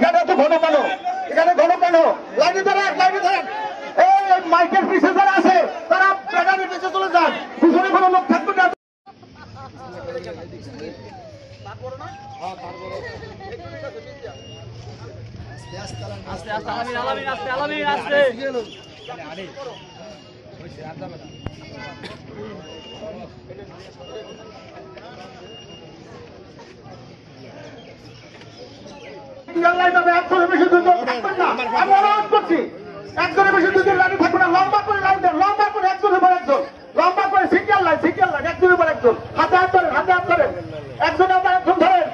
এখানে তো ঘন কেন এখানে ঘন কেন লাইনে দাঁড়ান লাইনে দাঁড়ান এই মাইকের পিছিয়ে যারা আছে তারা ব্যানারের পিছিয়ে চলে যান পিছনে কোনো লোক থাকবে না আস্তে আস্তে আলামিন আলামিন আস্তে আলামিন আস্তে লাইন হবে একজনের বেশি দুজন থাকবেন না। আমি অনুরোধ করছি একজনের বেশি দুজন লাইনে থাকবে না। লম্বা করে লাইন দেন লম্বা করে একজনের পর একজন। লম্বা করে সিঙ্গেল লাইন সিঙ্গেল লাইন একজনের পর একজন। হাতে হাত ধরেন হাতে হাত ধরেন। একজনের পর একজন ধরেন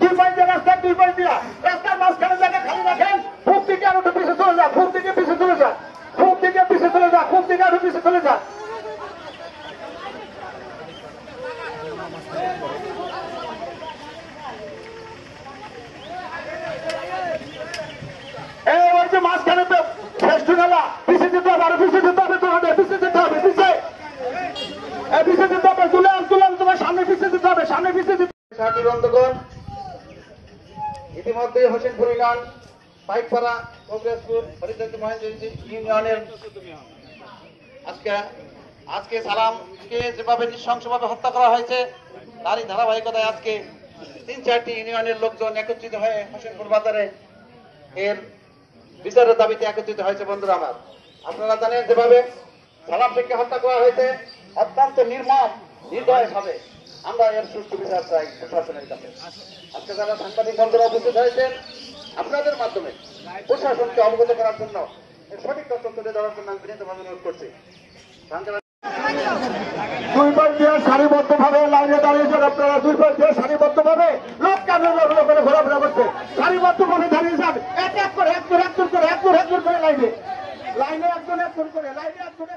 দুই পয়েন্ট দুই পয়েন্ট দিয়া। রাস্তার মাঝখানে জায়গা খালি রাখেন। খুব দিকে আরও পিছিয়ে চলে যা খুব দিকে পিছিয়ে চলে যা খুব দিকে পিছিয়ে চলে যা খুব দিকে আরও পিছিয়ে চলে যা এই ওই যে মাঝখানে তো শ্রেষ্ঠ গেলা আজকে আজকে যেভাবে নৃশংসভাবে হত্যা করা হয়েছে, তারই ধারাবাহিকতায় আজকে তিন চারটি ইউনিয়নের লোকজন একত্রিত হয়ে হোসেনপুর বাজারে এর বিচারের দাবিতে একত্রিত হয়েছে বন্ধুরা আমার। আপনারা জানেন যেভাবে সালাম শেখকে হত্যা করা হয়েছে, অত্যন্ত নির্মম নির্দয় ভাবে আমরা এর সুষ্ঠু বিচার চাই প্রশাসনের কাছে। আজকে যারা সাংবাদিক বন্ধুরা উপস্থিত হয়েছেন, আপনাদের মাধ্যমে প্রশাসনকে অবগত করার জন্য সঠিক তথ্য তুলে ধরার জন্য আমি বিনীতভাবে অনুরোধ করছি। লাইনে একজন ফোন করে লাইভে করে